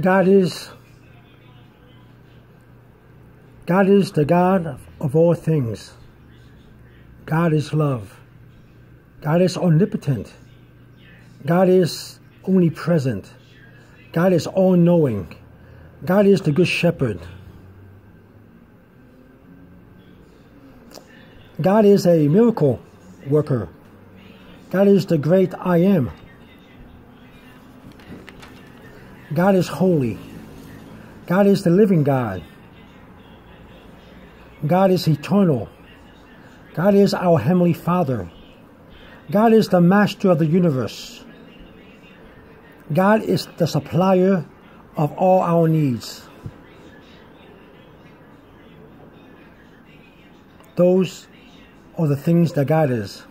God is God is the God of all things. God is love. God is omnipotent. God is omnipresent. God is all knowing. God is the good shepherd. God is a miracle worker. God is the great I am. God is holy. God is the living God. God is eternal. God is our Heavenly Father. God is the master of the universe. God is the supplier of all our needs. Those are the things that God is.